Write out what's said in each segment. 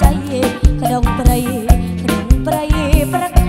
ចិត្តក្នុងព្រៃក្នុងព្រៃប្រក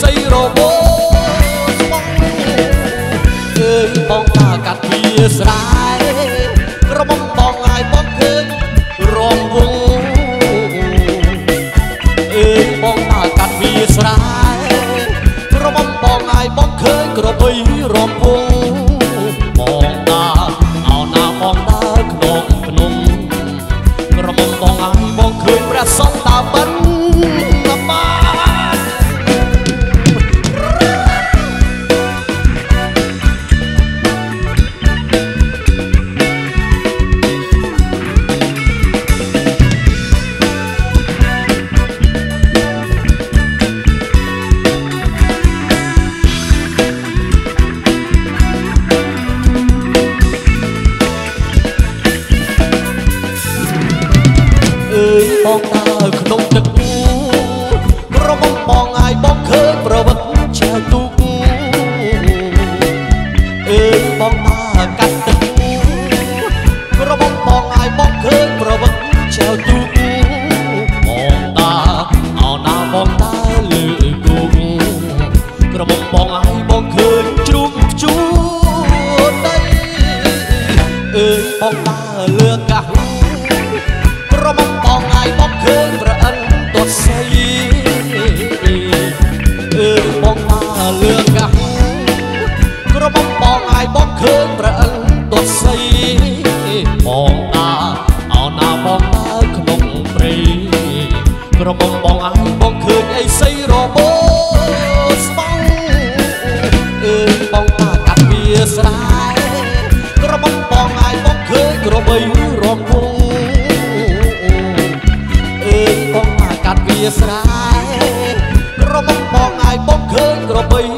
សីរបោស្មោះឃើញបងតាកាត់វាស្រែ ស្រែរំបងឲ្យបងឃើញក្របី